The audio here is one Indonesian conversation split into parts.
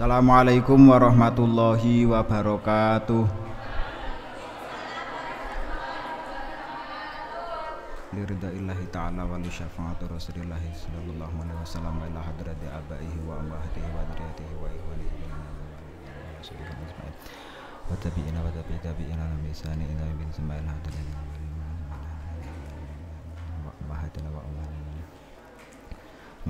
Assalamualaikum warahmatullahi wabarakatuh. Lirida illahi ta'ala wa li syafa'ati rasulillahi sallallahu alaihi wasallam wa ila hadrati abaihi wa ammahatihi wa dzurriyyatihi wa ikhwanihi min wa tabi'ina wa tabi'i tabi'ina lam bisani ila bin sama'il hadatin wa ummahatina wa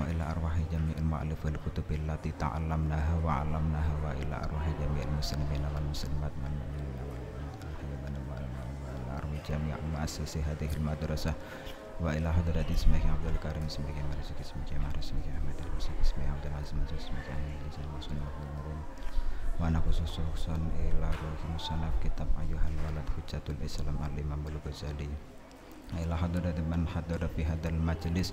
wa ila arwahi jami'il ma'alif wal kutubi allati ta'allamnaha wa 'allamnaha wa ila arwahi jami'il muslimina wal muslimat man mu'minina wal mu'minat wal arwi jami' mu'assisi hadhihi al madrasah wa ila hadrati ismihi Abdul Karim ismihi Marziki ismihi Marziki ismihi Ahmad al-Masih ismihi Abdul Aziz ismihi Ahmad al-Lisan wa ana khususun ila ruhi musannaf kitab ayuhal walad hujjatul islam al-imam al-ghazali. Ila hadrati man hadara fi hadal majlis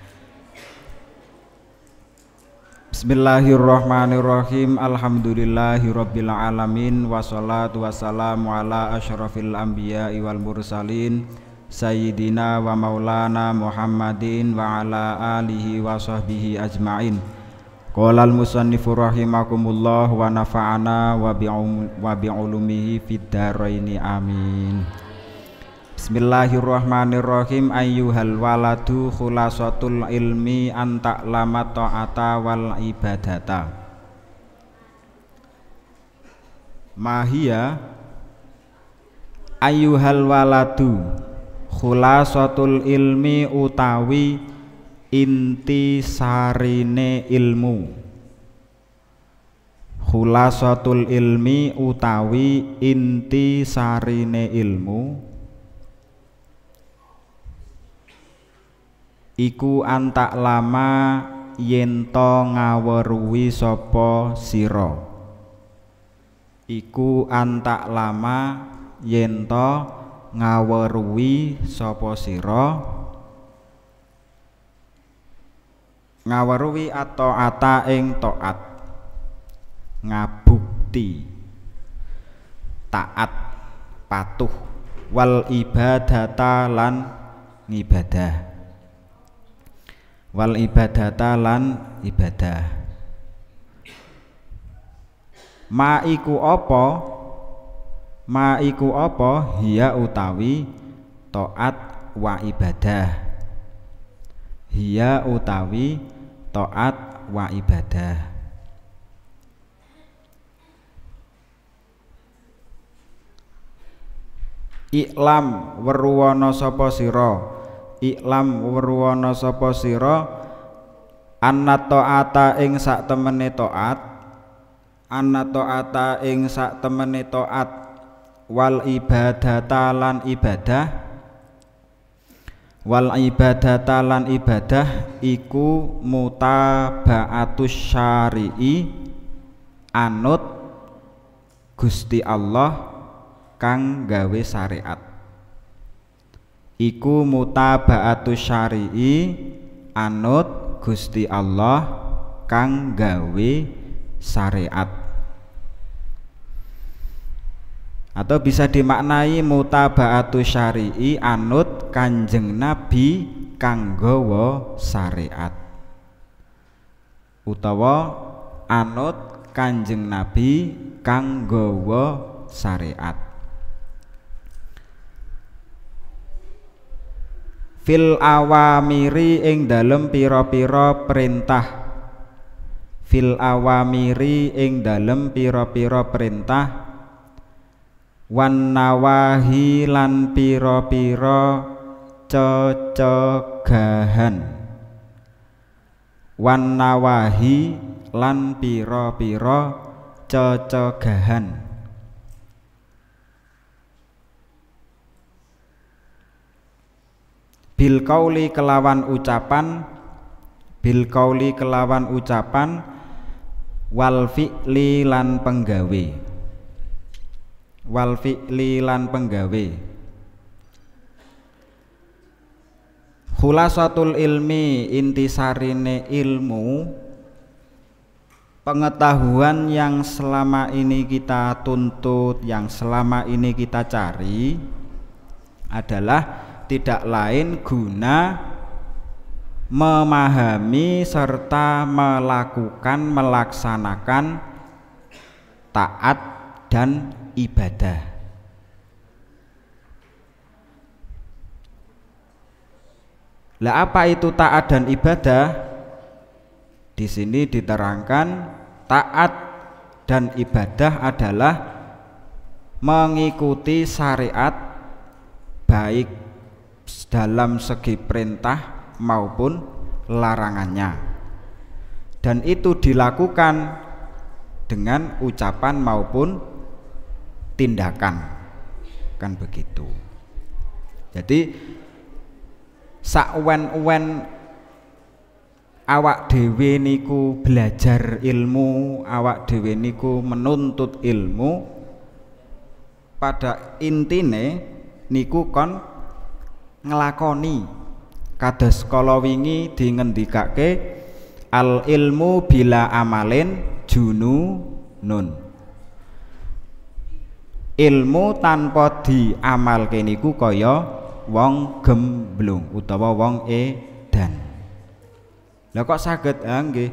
Rabbil alamin. Wassalatu wassalamu ala ashrafil anbiya wal mursalin. Sayyidina wa maulana Muhammadin wa ala alihi wa sahbihi ajma'in. Qala al-musannifu rahimakumullah wa nafa'ana wa bi'ulumihi fid dharaini. Amin Bismillahirrahmanirrahim ayyuhal waladu khulasatul ilmi anta lama ta'ata wal ibadata. Mahia ayyuhal waladu khulasatul ilmi utawi inti sarine ilmu. Khulasatul ilmi utawi inti sarine ilmu iku antak lama yento ngaweruhi sapa sira. Iku antak lama yento ngaweruhi sapa sira. Ngaweruhi atau ata ing taat ngabukti. Taat. Patuh. Wal ibadata lan ngibadah wal ibadata lan ibadah. Ma iku apa? Ma iku apa? Hiya utawi taat wa ibadah. Hiya utawi taat wa ibadah. Iklam weruwana sapa sira iklam werwana sapa sira anna taata ing sak temene taat anna taata ing sak temene taat wal ibadata lan ibadah wal ibadata lan ibadah iku mutabaatus syari'i anut Gusti Allah kang gawe syariat iku mutabaatu syari'i anut Gusti Allah kang gawe syariat. Atau bisa dimaknai mutabaatu syari'i anut kanjeng Nabi kang gawa syariat. Utawa anut kanjeng Nabi kang gawa syariat fil awamiri ing dalem pira-pira perintah. Fil awamiri ing dalem pira-pira perintah. Wan nawahi lan pira-pira cegahan wan nawahi lan pira-pira cegahan bil kauli kelawan ucapan bil kauli kelawan ucapan wal fi'li lan penggawe. Wal fi'li lan penggawe. Khulasatul ilmi intisarine ilmu pengetahuan yang selama ini kita tuntut yang selama ini kita cari adalah tidak lain guna memahami serta melakukan melaksanakan taat dan ibadah. Lah apa itu taat dan ibadah? Di sini diterangkan taat dan ibadah adalah mengikuti syariat baik dalam segi perintah maupun larangannya. Dan itu dilakukan dengan ucapan maupun tindakan. Kan begitu. Jadi sakwen-wen awak dewe niku belajar ilmu awak dewe niku menuntut ilmu pada intine niku kon ngelakoni kados kala wingi dingendikake al ilmu bila amalin junu nun ilmu tanpa diamalke niku kaya wong gemblung utawa wong edan. Lah kok saged ha nggih?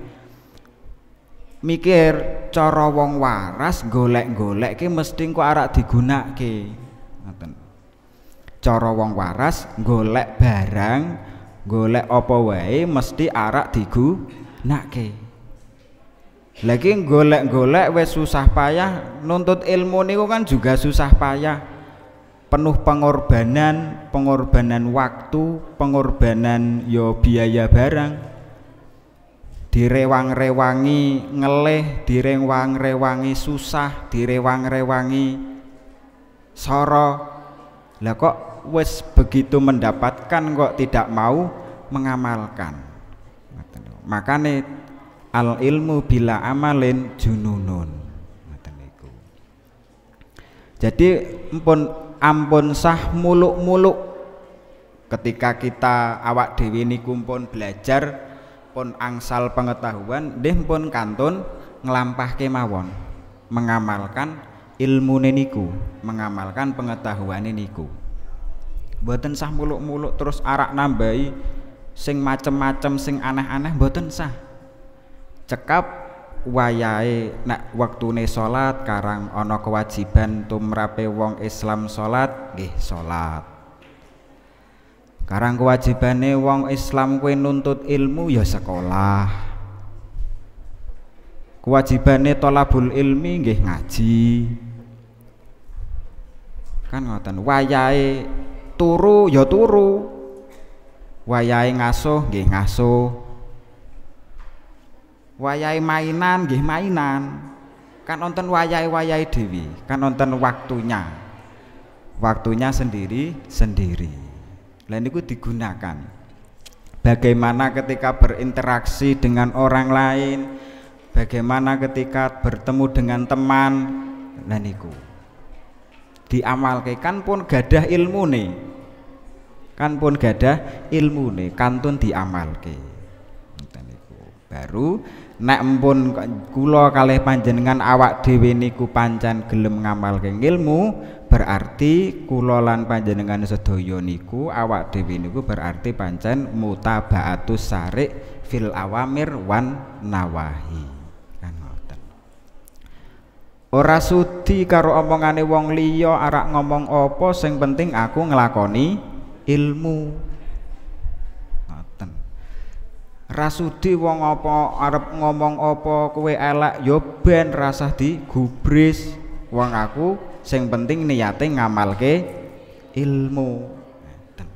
Mikir cara wong waras golek-golek ki mesti kok arak digunakake. Ngoten cara wong waras golek barang golek apa wae mesti arak digunake lagi golek-golek wes susah payah nuntut ilmu niku kan juga susah payah. Penuh pengorbanan pengorbanan waktu pengorbanan yo biaya barang. Direwang-rewangi ngeleh direwang-rewangi susah direwang-rewangi soro lah kok wes begitu mendapatkan kok tidak mau mengamalkan. Makanya al ilmu bila amalin jununun. Jadi ampun ampun sah muluk-muluk. Ketika kita awak dewi niku pun belajar pun angsal pengetahuan deh pun kantun ngelampah kemawon. Mengamalkan ilmu niku mengamalkan pengetahuan niku mboten sah muluk-muluk terus arak nambahi sing macem-macem sing aneh-aneh mboten sah. Cekap wayahe nek waktune salat karang ana kewajiban tumrape wong Islam salat nggih salat. Karang kewajibane wong Islam kuwi nuntut ilmu ya sekolah. Kewajibane tolabul ilmi nggih ngaji. Kan ngoten wayahe turu ya turu. Wayahe ngasuh nggih ngasuh. Wayahe mainan nggih mainan. Kan nonton wayahe-wayahe dewi kan nonton waktunya. Waktunya sendiri sendiri. Lain itu digunakan. Bagaimana ketika berinteraksi dengan orang lain? Bagaimana ketika bertemu dengan teman? Lain itu diamalke kan pun gadah ilmu nih kan pun gadah ilmu nih kantun diamalke. Baru nek pun kula kalih panjenengan awak dhewe niku pancen gelem ngamalke ilmu berarti kula lan panjenengan sedaya niku awak dhewe niku berarti pancen mutabaatus sarik fil awamir wan nawahi. Kan ora sudi karo omongane wong liya arak ngomong apa sing penting aku nglakoni ilmu. Ngoten. Rasudi wong apa arep ngomong apa kowe elek ya ben rasah digubris. Wong aku sing penting niate ngamalke ilmu. Ngoten.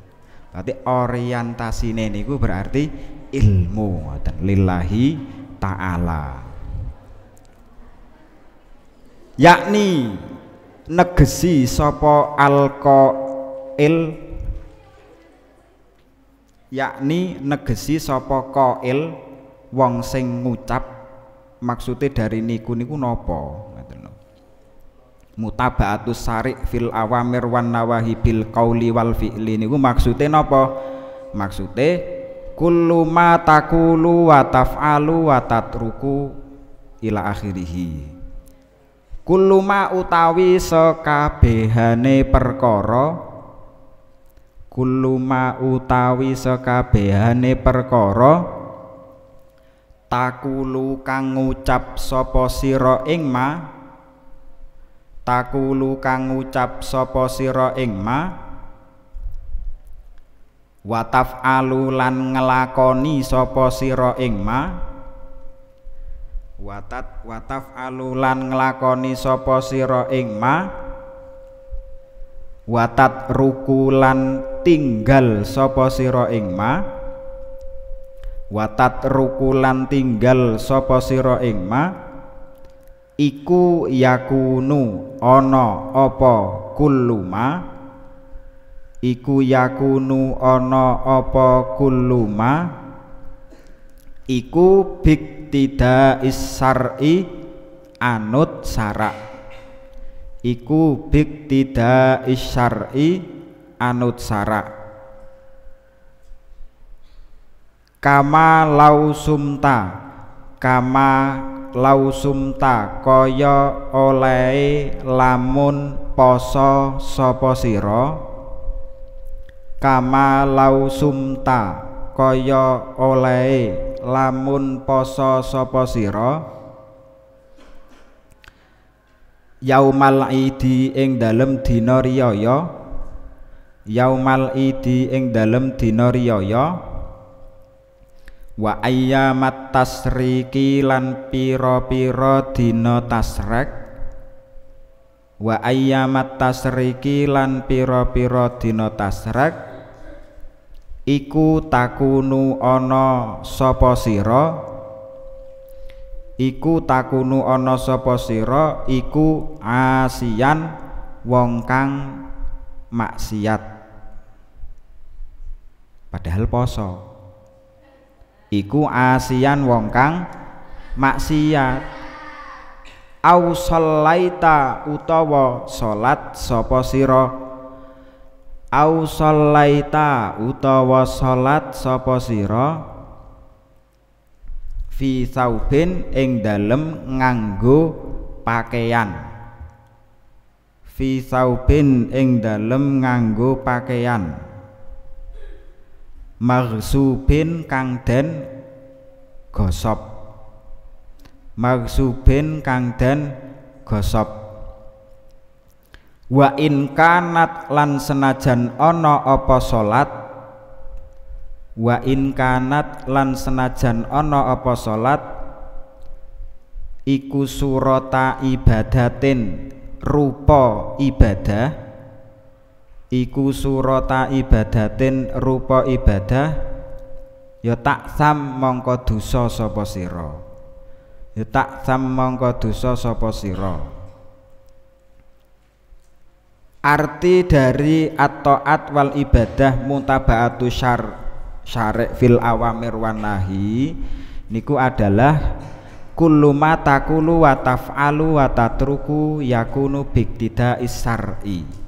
Berarti orientasine niku berarti ilmu. Ngoten. Lillahi taala. Yakni negesi sapa alqail yakni negesi sapa qail wong sing ngucap maksude dari niku niku napa ngoten mutabaatus sari fil awamir wan nawahi bil qauli wal fi'li. Niku maksude napa maksude kullu ma taqulu wa taf'alu wa tatruku ila akhirih. Kullu ma utawi sekabehane perkara kullu ma utawi sekabehane perkara takulu kang ngucap sapa sira ing ma takulu kang ngucap sapa sira ing ma wataf alulan ngelakoni sapa sira ing ma watat wataf alulan ngelakoni sapa sira ing ma watat rukulan tinggal sapa sira ing ma? Watat rukulan tinggal sapa sira ing ma? Iku yakunu ana apa kulluma iku yakunu ana apa kulluma iku biktida isar'i anut sarak. Iku biktida isar'i anut sarak. Kama lausumta kama lausumta kaya oleh lamun poso sapa sira? Kama lausumta kaya oleh lamun poso sapa sira? Yaumal idi ing dalem dina riyaya yaumal idi ing dalem dina riyaya wa ayyamat tasriki lan pira-pira dina tasrek wa ayyamat tasriki lan pira-pira dina tasrek iku takunu ana sapa sira iku takunu ana sapa sira iku asian wong kang maksiat padahal poso. Iku asian wong kang maksiat. Au sholaita utawa salat sapa sira? Au sholaita utawa salat sapa sira? Fi saubin ing dalem nganggo pakaian. Fi saubin ing dalem nganggo pakaian maghsubin kang den gosop. Maghsubin kang den gosop. Wa in kanat lan senajan ana apa salat? Wa in kanat lan senajan ana apa salat? Iku surata ibadatin rupa ibadah iku surata ibadatin rupa ibadah ya sam mongko dosa sapa sira. Ya sam mongko dosa sapa sira. Arti dari at-taat wal ibadah mutabaatu syar syarek fil awamir wan nahi niku adalah kullu ma taqulu wa taf'alu wa tatruku yakunu biktida isar'i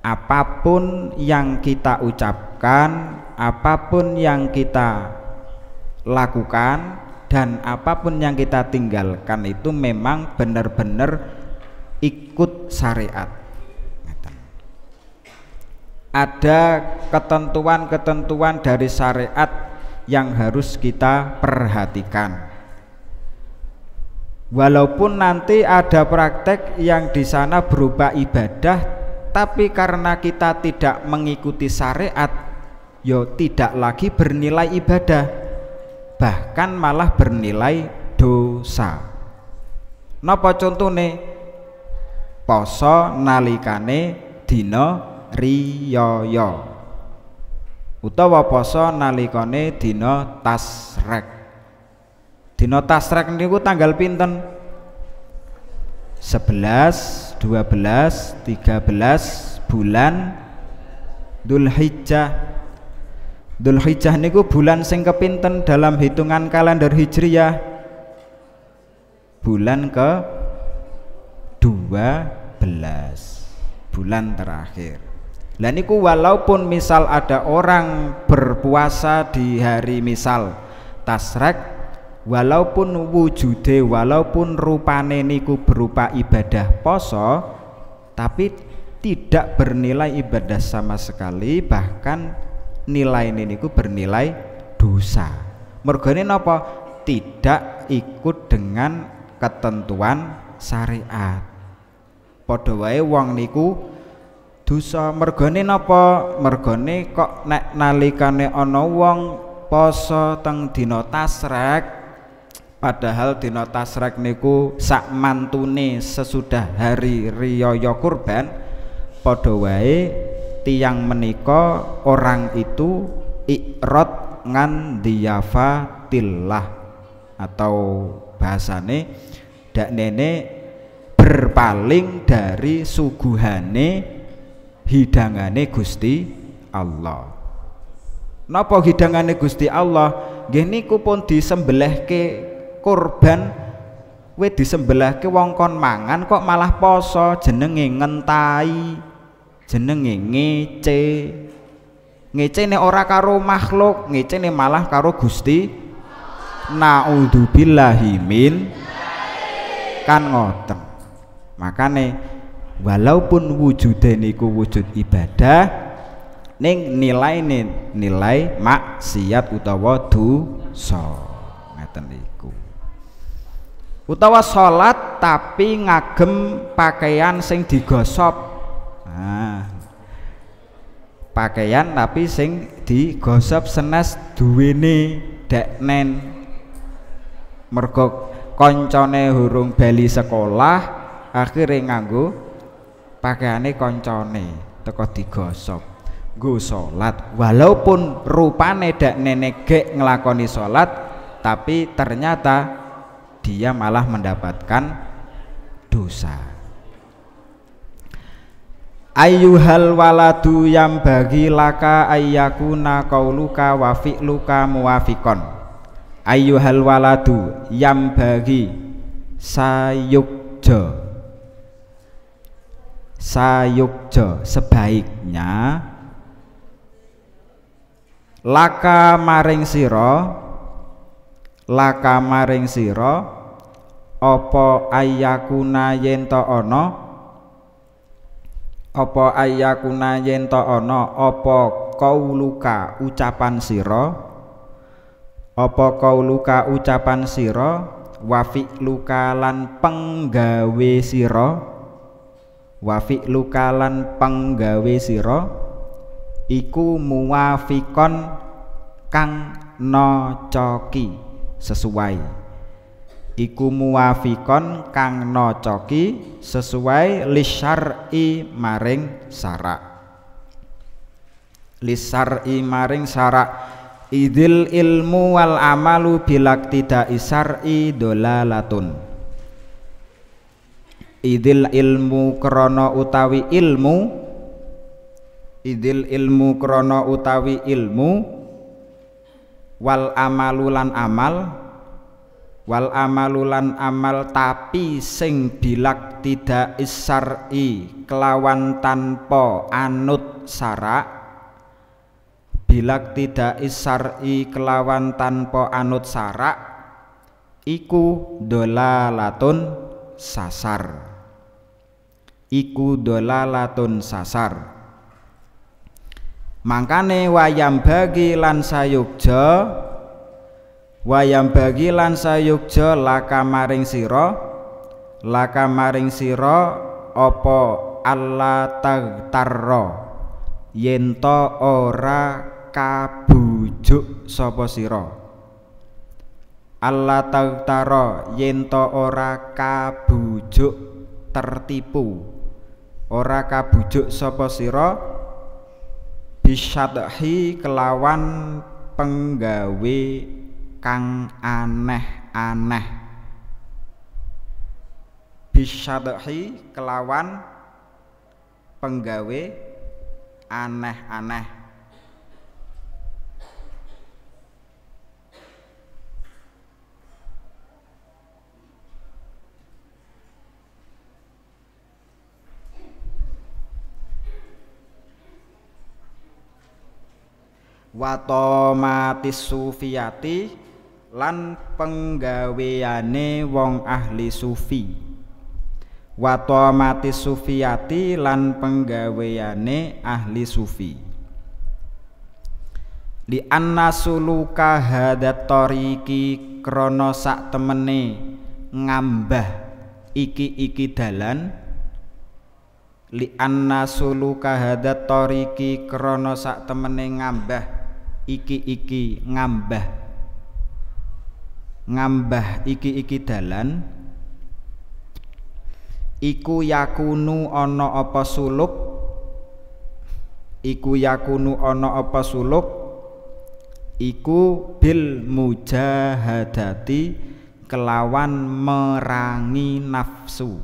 apa pun yang kita ucapkan, apa pun yang kita lakukan dan apa pun yang kita tinggalkan itu memang benar-benar ikut syariat. Ada ketentuan-ketentuan dari syariat yang harus kita perhatikan. Walaupun nanti ada praktek yang di sana berupa ibadah tapi karena kita tidak mengikuti syariat yo tidak lagi bernilai ibadah bahkan malah bernilai dosa. Napa contone poso nalikane dina riyaya. Utawa poso nalikane dina tasrek. Dina tasrek niku tanggal pinten? 11 12 13 bulan Dzulhijjah Dzulhijjah niku bulan sing kepinten dalam hitungan kalender Hijriyah. Bulan ke dua bulan terakhir. Dan niku walaupun misal ada orang berpuasa di hari misal tasrek walaupun wujude walaupun rupane niku berupa ibadah poso tapi tidak bernilai ibadah sama sekali bahkan nilai ini niku bernilai dosa. Mergane napa? Tidak ikut dengan ketentuan syariat. Padha wae wong niku dosa. Mergane napa? Mergane kok nek nalikane ana wong poso teng dina tasrek Padahal dina tasrek niku sak mantune sesudah hari riyaya kurban padha wae tiang menika orang itu ikrot ngan diyafatillah atau bahasane dak nene berpaling dari suguhane hidangane Gusti Allah. Napa hidangane Gusti Allah? Nggih niku pun disembelihke kurban we disembelihke wong kon mangan kok malah poso jenenge ngentai jenenge ngece. Ngecene ora karo makhluk ngecene malah karo Gusti. Naudzubillahi min kan ngoten. Makane walaupun wujude niku wujud ibadah ning nilai nilai maksiat utawa dosa utawa salat tapi ngagem pakaian sing digosop. Nah, pakaian tapi sing digosop senes duwene deknen mergo koncone hurung bali sekolah akhirnya nganggo pakaiane koncone teko digosop. Nggo salat walaupun rupane dak nenek gek ngelakoni salat tapi ternyata dia malah mendapatkan dosa. Ayyuhal waladu yang bagi laka ayyakuna kauluka wa fi'luka muwafikon ayyuhal waladu yang bagi sayukjo sayukjo sebaiknya laka maring siro laka maring sira apa ayakuna yen ta ana? Apa ayakuna yen ta ana? Apa kauluka ucapan sira? Apa kauluka ucapan sira? Wa fi'luka lan penggawe sira? Wa fi'luka lan penggawe sira? Iku muwafikon kang nocoki sesuai. Iku muwafikon kang nocoki sesuai lisyar'i maring sarak. Lisar'i maring sarak. Idil ilmu wal amalu bilak tidak isar'i dolalatun. Idil ilmu krono utawi ilmu. Idil ilmu krono utawi ilmu wal amalulan amal wal amalulan amal tapi sing bilak tidak isari kelawan tanpa anut sarak bilak tidak isari kelawan tanpa anut sarak iku dolalatun sasar. Iku dolalatun sasar mangkane wayam bagi lan sayukja wayam bagi lan sayukja laka maring sira laka maring sira apa Allah tagtarra? Yen ora kabujuk sapa sira? Allah tagtarra yen ora kabujuk tertipu. Ora kabujuk sapa sira bisyadhi kelawan penggawe kang aneh-aneh. Bisyadhi kelawan penggawe aneh-aneh watomatis sufiyati lan penggaweane wong ahli sufi. Watomatis sufiyati lan penggaweane ahli sufi. Li anna suluka hadat tariki krana sak temene ngambah iki-iki dalan. Li anna suluka hadat tariki krana sak temene ngambah iki-iki ngambah. Ngambah iki-iki dalan. Iku yakunu ana apa suluk? Iku yakunu ana apa suluk? Iku bil mujahadati kelawan merangi nafsu.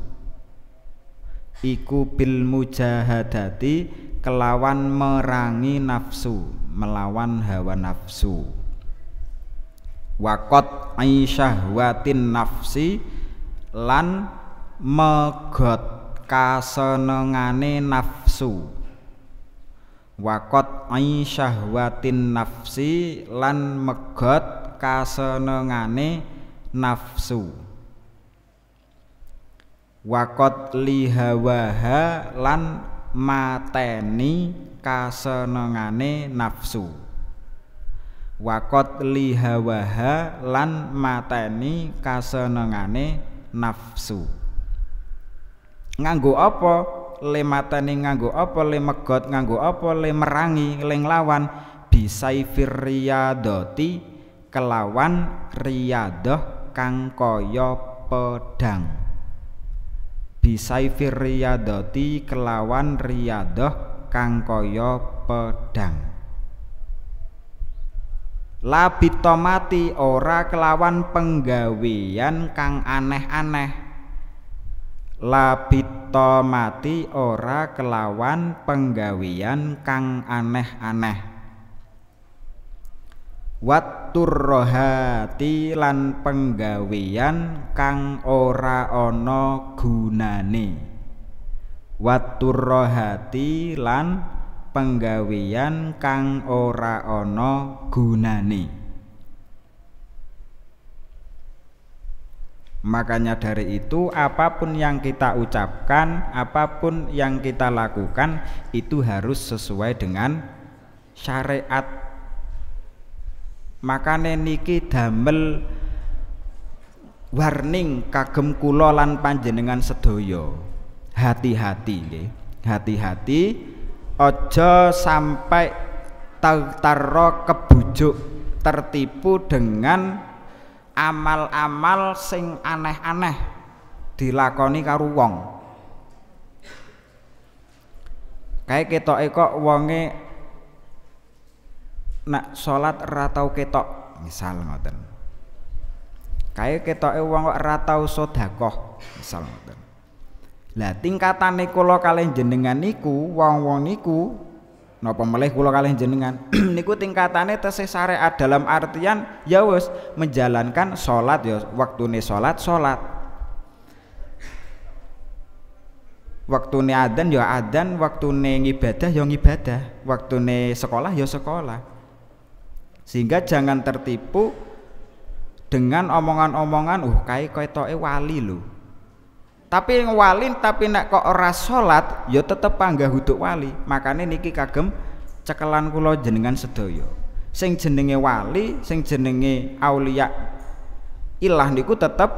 Iku bil mujahadati kelawan merangi nafsu melawan hawa nafsu. Wakot aisyahwatin nafsi lan megot kasenengane nafsu. Wakot aisyahwatin nafsi lan megot kasenengane nafsu. Wakot lihawaha lan mateni kasenengane nafsu. Wakot lihawaha lan mateni kasenengane nafsu. Nganggo apa? Le mateni nganggo apa? Le megot nganggo apa? Le merangi le nglawan. Bisaifir kelawan riyadah kang kaya pedang bisaifir riyadati kelawan riyadah kang kaya pedang. Labitomati ora kelawan penggawean kang aneh-aneh. Labitomati ora kelawan penggawean kang aneh-aneh watur rohati lan penggawean kang ora ana gunane. Watur rohati lan penggawean kang ora ana gunane. Makanya dari itu apa pun yang kita ucapkan apa pun yang kita lakukan itu harus sesuai dengan syariat makane niki damel warning kagem kula lan panjenengan sedaya. Hati-hati nggih hati-hati. Ojo sampai taro kebujuk tertipu dengan amal-amal sing aneh-aneh dilakoni karo wong. Kayak ketoke kok wonge nak salat ora tau ketok. Misal ngoten. Kayak ketoke wong kok ora tau sedekah misal ngoten. Lah tingkatane kula kalih jenengan niku wong-wong niku napa melih kula kalih jenengan? Niku tingkatane tesih syariat dalam artian ya wis menjalankan salat ya waktune salat salat waktune adzan ya adzan waktune ngibadah ya ngibadah. Waktune sekolah ya sekolah sehingga jangan tertipu dengan omongan-omongan uh kae ketoke wali lho. Tapi yang wali tapi nak kok ora salat ya tetep panggah huduk wali. Makanya niki kagem cekelan kula jenengan sedaya. Sing jenenge wali sing jenenge aulia ilah niku tetep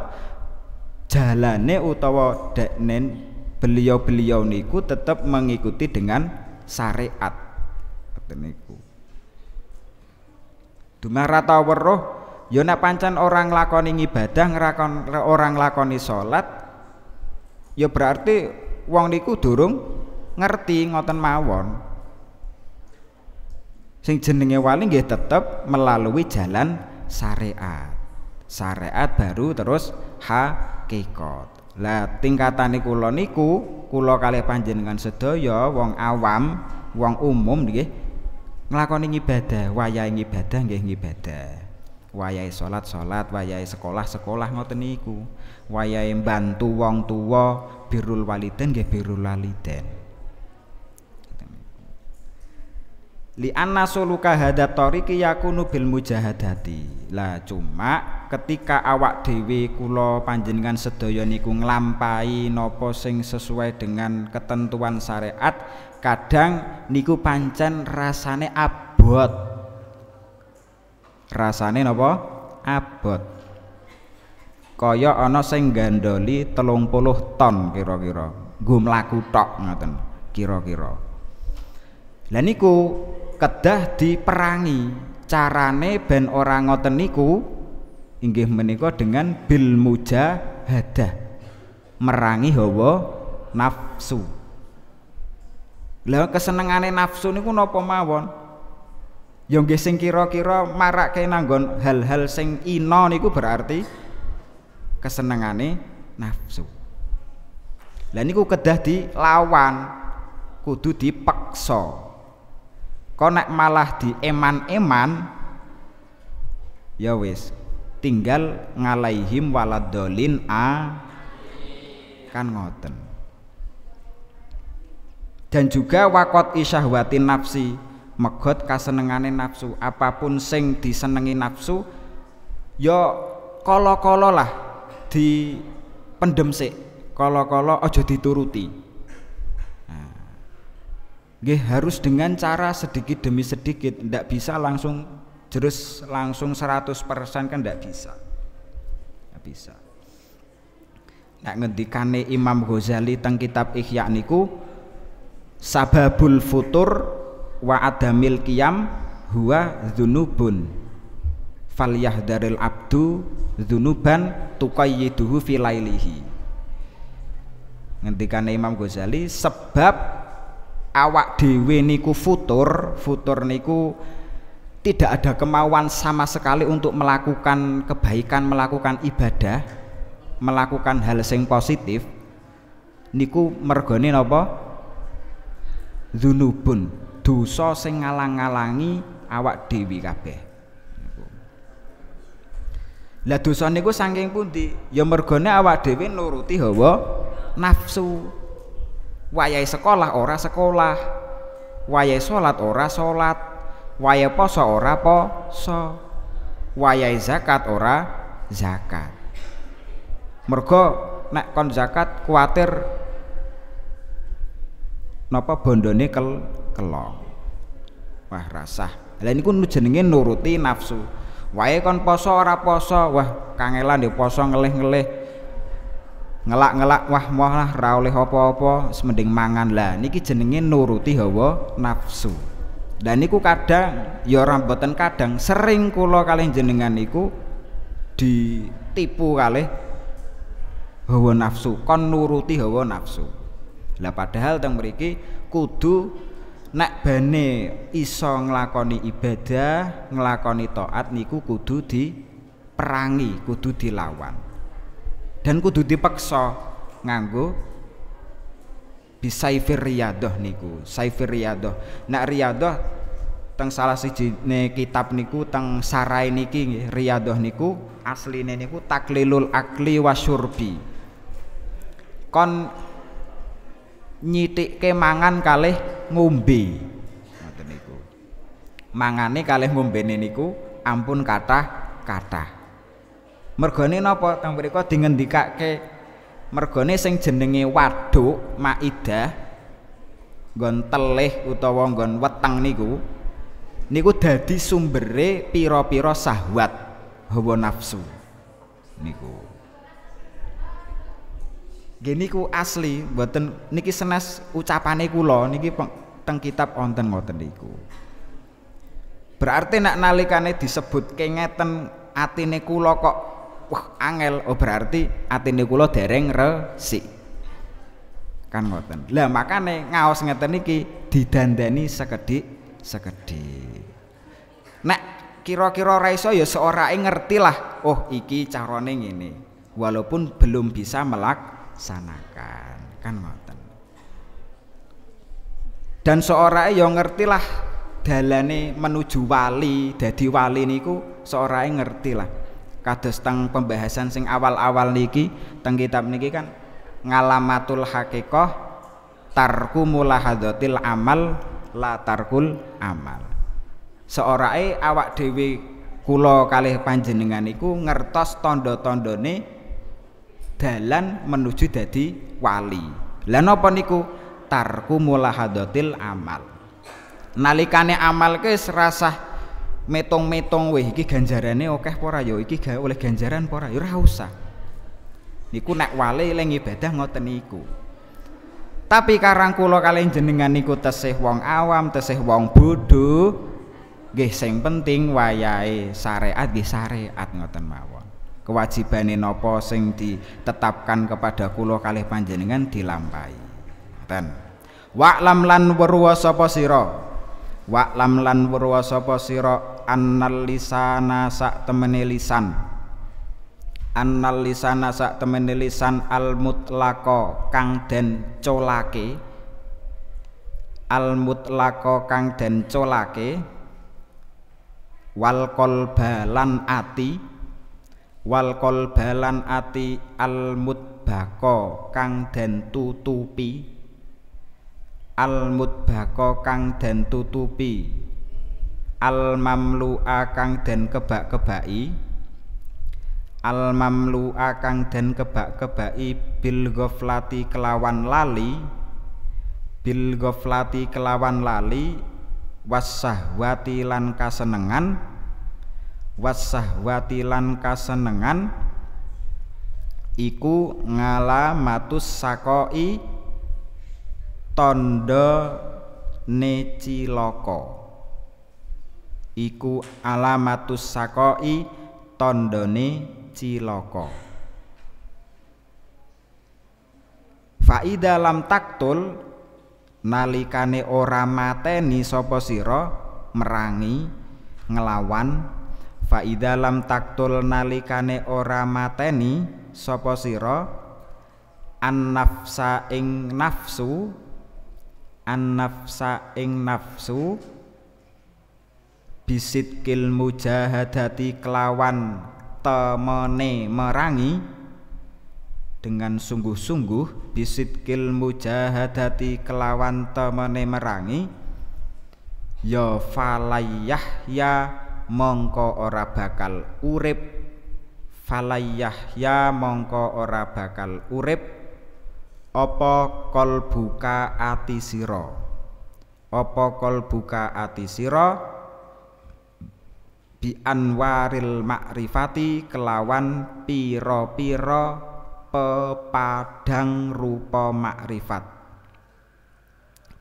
jalane utawa deknen beliau-beliau niku tetep mengikuti dengan syariat. Niku dumara weruh ya nak pancen orang lakoni ibadah nglakon orang lakoni salat ya berarti wong niku durung ngerti ngoten mawon. Sing jenenge wali nggih tetep melalui jalan syariat. Syariat baru terus hakikat. Lah tingkatane kula niku kula kalih panjenengan sedaya wong awam wong umum nggih nglakoni ibadah wayahe ibadah nggih ibadah wayahe salat salat. Wayahe sekolah sekolah ngoten niku. Wayahe bantu wong tuwa birrul waliden nggih birrul waliden. Li anna suluka hadat tariqi yakunu bil mujahadati. Lah cuma ketika awak dewi kula panjenengan sedaya niku nglampahi napa sing sesuai dengan ketentuan syariat kadang niku pancen rasane abot. Rasane napa? Abot. Kaya ana sing gandoli telung puluh ton kira-kira. Nggo mlaku tok ngoten kira-kira. Lah niku kedah diperangi. Carane ben ora ngoten niku inggih menika dengan bil mujahadah merangi hawa nafsu lah kesenengane nafsu niku napa mawon? Ya nggih sing kira-kira marake nanggon hal-hal sing ina niku berarti kesenengane nafsu. Lah niku kedah dilawan kudu dipeksa. Kok nek malah di eman-eman ya wis tinggal ngalaihim waladolin a kan ngoten dan juga wakot isyahwatin nafsi. Megot kasenengane nafsu. Apa pun sing disenengi nafsu ya kala-kala lah di pendem sik. Kala-kala aja dituruti. Nggih harus dengan cara sedikit demi sedikit, tidak bisa langsung terus langsung 100% kan tidak bisa. Tidak bisa. Nek ngendikane Imam Ghazali teng kitab Ihya niku sababul futur wa adamil qiyam huwa dzunubun. Falyahdaril abdu dzunuban tuqayyiduhu fi lailihi. Ngendikane Imam Ghazali sebab awak dewe niku futur futur niku tidak ada kemauan sama sekali untuk melakukan kebaikan melakukan ibadah melakukan hal sing positif niku mergone napa zunubun dosa sing ngalang-alangi awak dewi kabeh. Lah dosa niku saking pundi? Ya mergone awak dhewe nuruti hawa nafsu. Wayai sekolah ora sekolah wayai salat ora salat wayai poso ora poso wayai zakat ora zakat. Mergo nek kon zakat kuatir napa bondone kel kelong wah rasah. Lah niku jenenge nuruti nafsu. Wae kon poso ora poso? Wah kangelan di poso ngelih-ngelih. Ngelak-ngelak wah wah lah ra oleh apa-apa semending mangan. Lah niki jenenge nuruti hawa nafsu. Dan niku kadang ya ora mboten kadang sering kula kalih jenengan niku ditipu kalih hawa nafsu kon nuruti hawa nafsu lah padahal teng mriki kudu nek bane iso nglakoni ibadah nglakoni taat niku kudu diperangi kudu dilawan. Dan kudu dipaksa nganggo bisaifir riyadoh niku saifir riyadoh. Nak riyadoh teng salah ne kitab niku teng sarai niki nggih riyadoh niku asline niku taklilul akli wasyurbi kon nyitikke mangan kalih ngombe. Ngoten niku. Mangane kalih ngombene niku ampun kathah kathah. Mergone napa teng mriku dingendikake mergone sing jenenge waduk maidah nggon telih utawa nggon weteng niku niku dadi sumbere pira-pira sahwat hawa nafsu niku Gini ku asli, mboten niki senes ucapane kula niki teng kitab wonten ngoten niku. Berarti nak nalikane disebut ngeten atine kula kok wah angel oh berarti atine kula dereng resik. Kan ngoten. Lah makane ngaos ngeten iki didandani sekedik sekedik nek kira-kira ora iso ya seorake ngerti lah oh iki carane ngene. Walaupun belum bisa melaksanakan kan ngoten. Dan seorang yang ngerti lah dalane menuju wali dadi wali niku seorang ngerti lah kados teng pembahasan sing awal-awal niki teng kitab niki kan ngalamatul hakikoh tarku mulahadatil amal la tarkul amal. Seorake awak dhewe kula kalih panjenengan iku ngertos tanda-tandane dalan menuju dadi wali. Lah napa niku tarku mulahadatil amal. Nalikane amal ke serasah metong-metong weh iki ganjarane akeh apa ora ya iki oleh ganjaran apa ora ya ora usah. Niku nek wali ling ibadah ngoten niku. Tapi karang kula kalian jenengan niku tesih wong awam, tesih wong bodho, nggih sing penting wayahe syariat nggih syariat ngoten mawon. Kewajibane napa sing ditetapkan kepada kula kalih panjenengan dilampahi. Ngoten. Wa'lam lan weruwa sapa sira? Wa'lam lan weruwa sapa sira annal lisana sak temene lisan annal lisana sak temene lisan al mutlaqo kang den colake al mutlaqo kang den colake wal qalbalan ati wal qalbalan ati al mutbaqo kang den tutupi. Al mutbaqo kang den tutupi. Al mamlu'a kang den kebak-kebaki al mamlu akang den kebak-kebaki bil ghaflati kelawan lali. Bil kelawan lali wasahwati lan kasenengan wasahwati lan kasenengan iku ngalamatus sakoi tondo neciloko iku alamatus sakoi tondone cilaka Faida lam taktul nalikane ora mateni sapa sira merangi ngelawan Faida lam taktul nalikane ora mateni sapa sira? An nafsa ing nafsu an nafsa ing nafsu bisit kil mujahadati kelawan temene merangi dengan sungguh-sungguh bisidkil mujahadati kelawan temene merangi ya falayah ya mongko ora bakal urip. Falayah ya mongko ora bakal urip. Apa kol buka ati sira? Apa kol buka ati sira? Bi anwaril makrifati kelawan piro-piro pepadang rupa makrifat.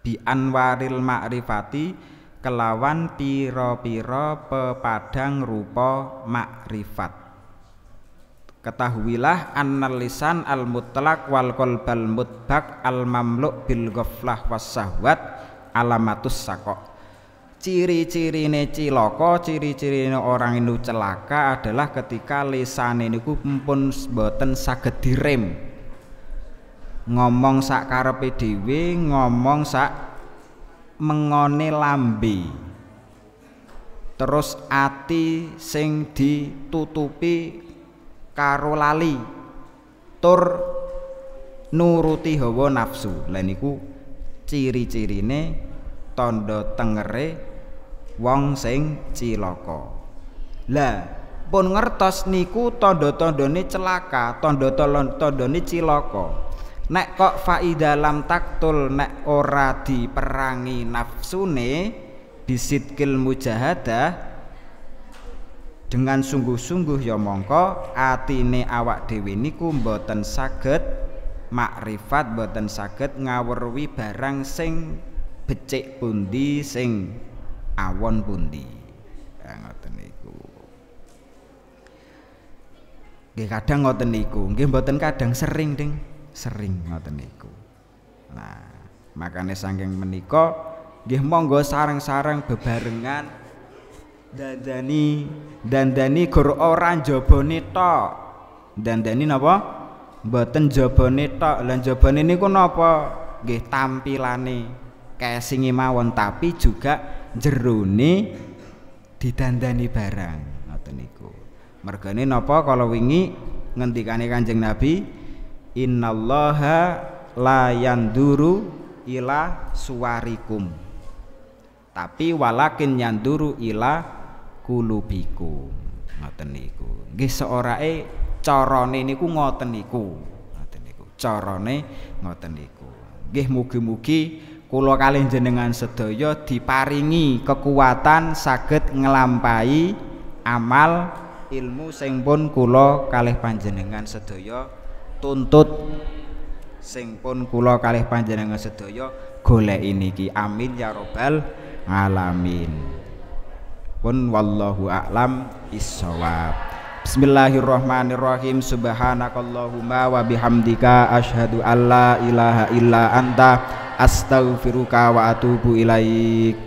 Bi anwaril makrifati kelawan piro-piro pepadang rupa makrifat. Ketahuilah annal lisan al mutlak wal qalbal mutbak al mamluk bil ghaflah was sahwat alamatus sakok. Ciri-cirine cilaka ciri-cirine orang itu celaka adalah ketika lisane niku pun boten saged direm. Ngomong sak karepe dhewe ngomong sak mengone lambe. Terus ati sing ditutupi karo lali. Tur nuruti hawa nafsu. Lha niku ciri-cirine tondo tengere wong sing cilaka. Lah pun ngertos niku tondo-tondone celaka tondo-tondone cilaka nek kok faida lam taktul nek ora diperangi nafsune bisidkil mujahadah dengan sungguh-sungguh ya mongko atine awak dhewe niku mboten saged makrifat mboten saged ngawruhi barang sing becik pundi sing awon pundi. Ya ngoten niku. Nggih kadang ngoten niku. Nggih mboten kadang sering ding sering ngoten niku. Nah makanya saking menika nggih monggo sarang-sarang bebarengan dandani dandani gur ora njabane tok. Dandani napa? Mboten jabane tok. Lan jabane niku napa? Nggih tampilane casingi mawon tapi juga jerone didandani barang ngoten niku. Mergane napa? Kalau wingi ngendikane Kanjeng Nabi innallaha la yanduru ila suwarikum. Tapi walakin yanduru ila kulubiku ngoten niku. Nggih seorake carane niku ngoten niku. Ngoten niku. Carane ngoten niku. Nggih mugi-mugi kula kalih jenengan sedaya diparingi kekuatan saged nglampahi amal ilmu sing pun kula kalih panjenengan sedaya tuntut sing pun kula kalih panjenengan sedaya golek niki. Amin ya robbal alamin. Pun wallahu a'lam bissawab. Bismillahirrahmanirrahim. Subhanakallahumma wa bihamdika asyhadu alla ilaha illa anta astaghfiruka wa atubu ilaik